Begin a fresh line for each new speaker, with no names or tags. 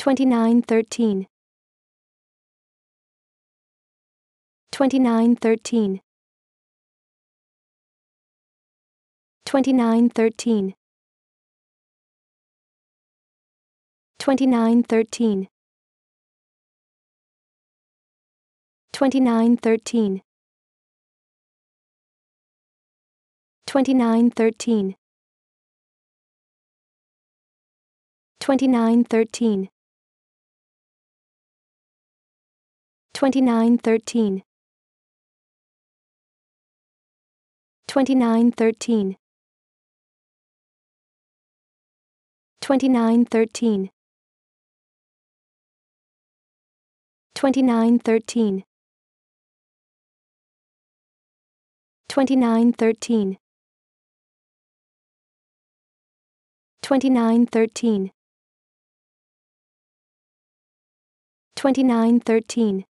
2913 2913 2913 2913 2913 2913 2913 2913 2913 2913 2913 2913 2913 2913